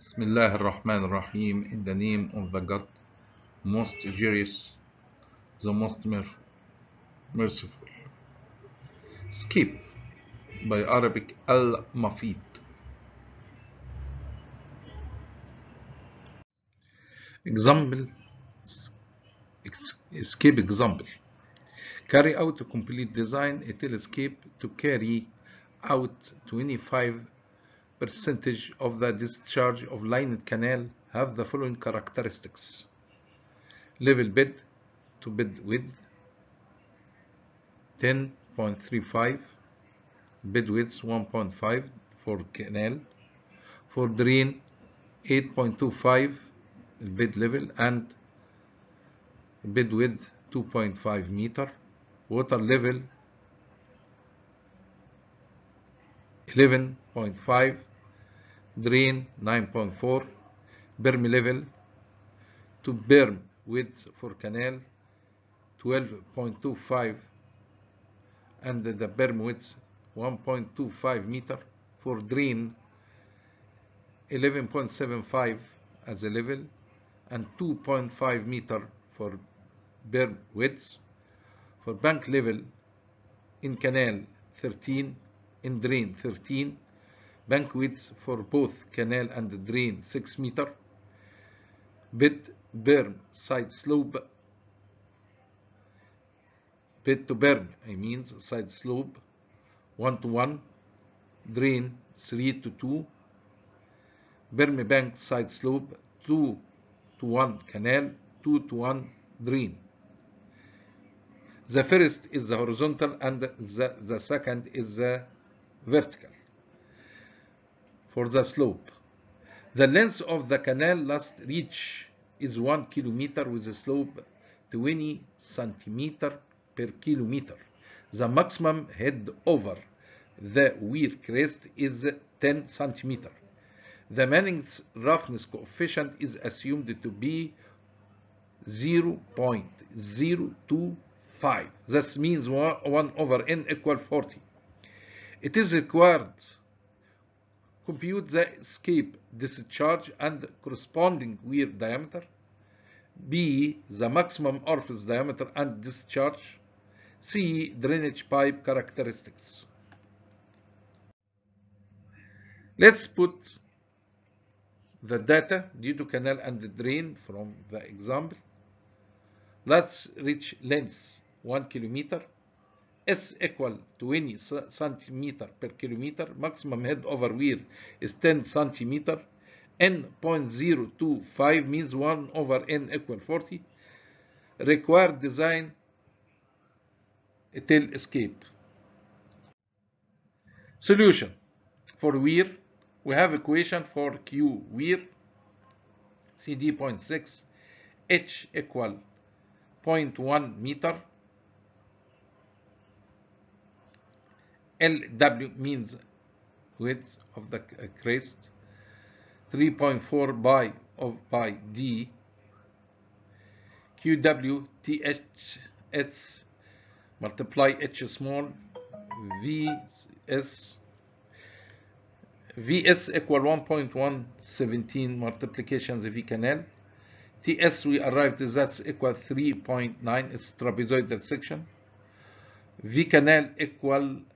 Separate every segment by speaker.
Speaker 1: Bismillah ar-Rahman ar-Rahim in the name of the God most generous, the most mer merciful. Skip by Arabic al-Mafid. Example escape example. Carry out a complete design a tail escape to carry out 25 percentage of the discharge of lined canal have the following characteristics. Level bed to bed width 10.35 bed width 1.5 for canal. For drain 8.25 bed level and bed width 2.5 meter. Water level 11.5 drain 9.4 berm level to berm width for canal 12.25 and the berm width 1.25 meter for drain 11.75 as a level and 2.5 meter for berm width. For bank level in canal 13 in drain 13 bank width for both canal and drain 6 meter. Bed berm side slope. Bed to berm I mean side slope. 1 to 1 drain 3 to 2 berm bank side slope 2 to 1 canal 2 to 1 drain. The first is the horizontal and the, the second is the vertical for the slope. The length of the canal last reach is 1 kilometer with a slope 20 centimeter per kilometer. The maximum head over the weir crest is 10 centimeter. The Manning's roughness coefficient is assumed to be 0.025. This means 1 over n equal 40. It is required compute the escape discharge and corresponding weir diameter. B. The maximum orifice diameter and discharge. C. Drainage pipe characteristics. Let's put the data due to canal and drain from the example. Let's reach length 1 kilometer S equal 20 centimeter per kilometer. Maximum head over weir is 10 centimeter. N 0.025 means 1 over N equal 40. Required design tail escape. Solution. For weir, we have equation for Q weir CD 0.6 H equal 0.1 meter LW means width of the crest 3.4 by of by D. QW THS multiply H small VS VS equal 1.117 multiplications of V canal TS we arrived that's equal 3.9 it's trapezoidal section. V canal equal uh,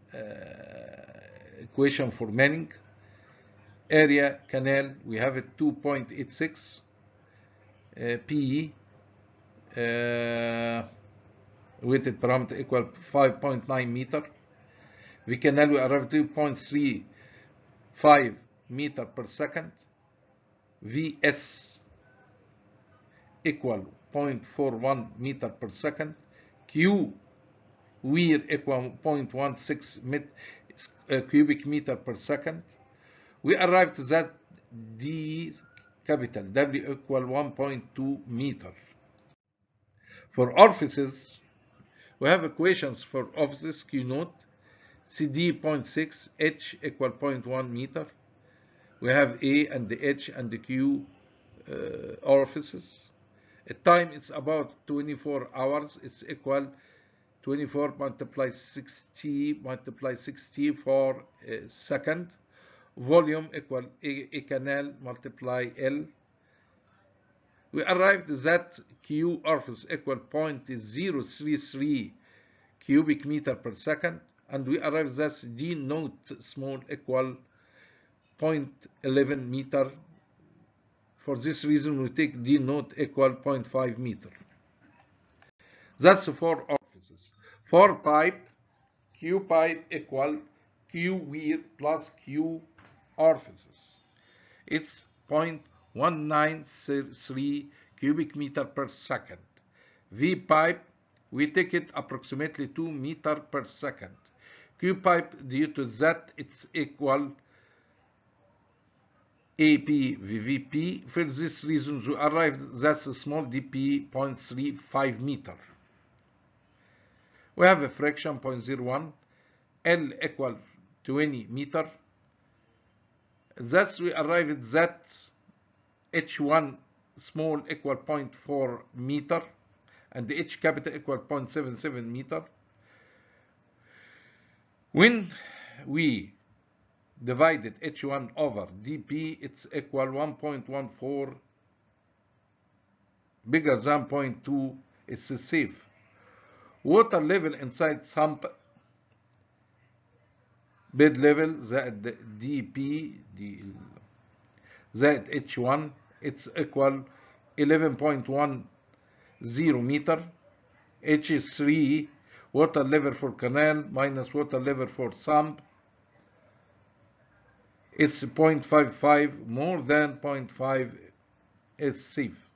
Speaker 1: equation for Manning. Area canal, we have it 2.86 uh, PE. Uh, weighted parameter equal 5.9 meter. V canal, we arrive to 2.35 meter per second. VS equal 0.41 meter per second. Q weir equal 0.16 met, uh, cubic meter per second. We arrived that D capital W equal 1.2 meter. For orifices, we have equations for orifices Q note CD 0.6 H equal 0.1 meter. We have A and the H and the Q uh, orifices. At time it's about 24 hours. It's equal 24 multiply 60 multiply 60 for a second volume equal a, a canal multiply L. We arrived that Q orifice equal 0.033 cubic meter per second and we arrived that D note small equal 0.11 meter. For this reason we take D note equal 0.5 meter. That's for For pipe, Q pipe equal Q plus Q orifices. It's 0.193 cubic meter per second. V pipe, we take it approximately 2 meter per second. Q pipe, due to that, it's equal AP VVP. For this reason, we arrive that's a small dp 0.35 meter. We have a fraction 0.01, L equal 20 meter. Thus we arrive at that H1 small equal 0.4 meter and the H capital equal 0.77 meter. When we divided H1 over dP, it's equal 1.14 bigger than 0.2, it's safe Water level inside sump bed level زائد دي بي دي زائد H1 it's equal 11.10 meter H3 water level for canal minus water level for sump it's 0.55 more than 0.5 is safe